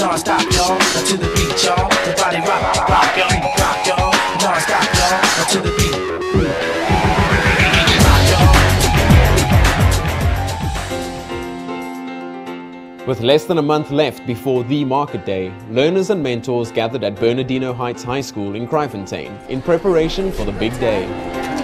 Non-stop, y'all, to the beat, y'all. The body rock, rock, rock, y'all. Non-stop, y'all, to the beat. With less than a month left before the market day, learners and mentors gathered at Bernardino Heights High School in Kraaifontein in preparation for the big day.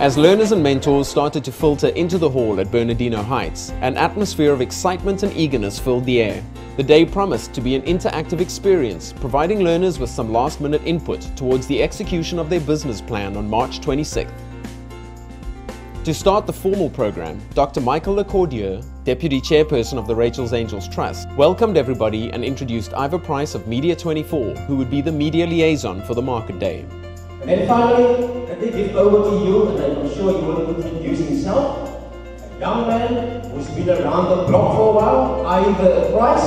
As learners and mentors started to filter into the hall at Bernardino Heights, an atmosphere of excitement and eagerness filled the air. The day promised to be an interactive experience, providing learners with some last minute input towards the execution of their business plan on March 26th. To start the formal program, Dr. Michael Lecordier, Deputy Chairperson of the Rachel's Angels Trust, welcomed everybody and introduced Ivor Price of Media 24, who would be the media liaison for the market day. And finally, let me give over to you, and I'm sure you will introduce himself. A young man who's been around the block for a while, Ivor Price.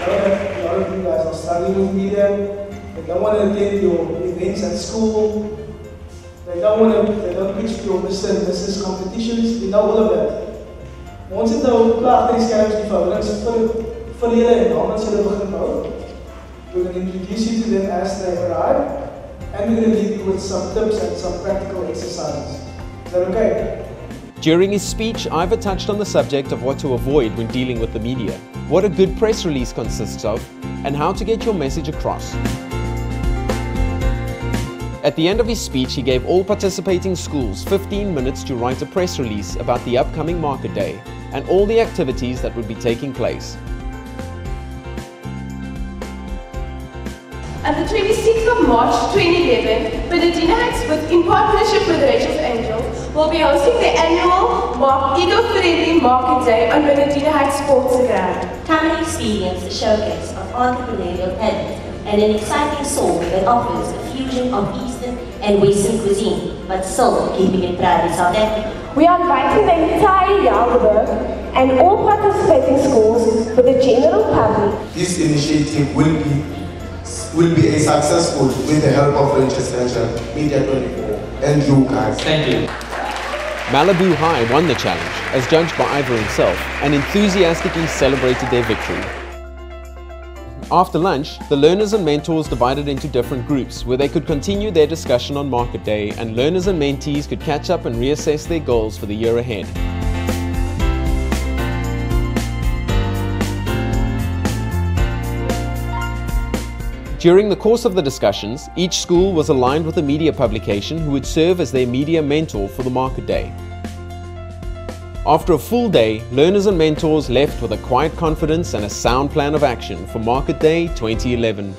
I a lot of you guys are struggling with media. They don't want to attend your events at school. They don't want to, they don't pitch your Mr. and competitions. We know all of that. Ons het nou klaar die skerms die verhoudings vir vir julle en julle begin bou. We're going to introduce you to them as they arrive, and we're going to leave you with some tips and some practical exercises. Is that okay? During his speech, Ivor touched on the subject of what to avoid when dealing with the media, what a good press release consists of, and how to get your message across. At the end of his speech, he gave all participating schools 15 minutes to write a press release about the upcoming market day and all the activities that would be taking place. On the 26th of March 2011, Bernardino Heights, with, in partnership with Rachel's Angels, will be hosting the annual Mark Eco-Friendly Market Day on Bernardino Heights Sports Ground. Come and experience the showcase of entrepreneurial talent and an exciting store that offers a fusion of Eastern and Western cuisine, but still keeping it proud in South Africa. We are inviting the entire Yalderberg and all participating schools for the general public This initiative will be will be a successful with the help of Rangers Central, Media 24, and you guys. Thank you. Malibu High won the challenge, as judged by Ivor himself, and enthusiastically celebrated their victory. After lunch, the learners and mentors divided into different groups where they could continue their discussion on market day and learners and mentees could catch up and reassess their goals for the year ahead. During the course of the discussions, each school was aligned with a media publication who would serve as their media mentor for the market day. After a full day, learners and mentors left with a quiet confidence and a sound plan of action for Market Day 2011.